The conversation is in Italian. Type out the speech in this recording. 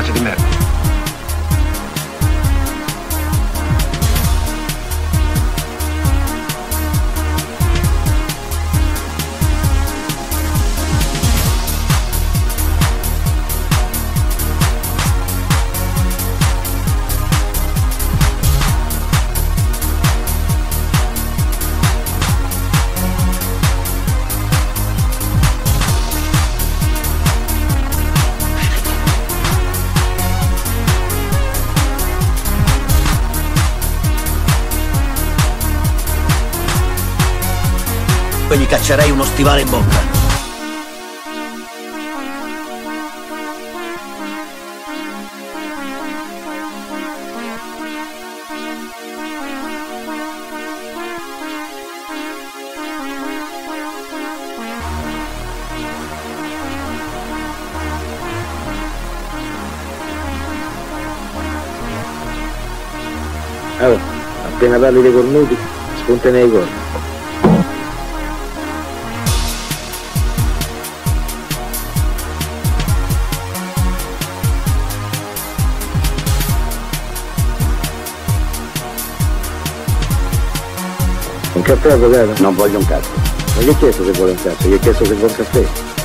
much have you? Poi gli caccerei uno stivale in bocca. Appena parli dei cornuti, spunta nei corni. Caffè avvocato? Non voglio un cazzo. Ma gli ho chiesto se vuole un cazzo, gli ho chiesto se vuole un caffè.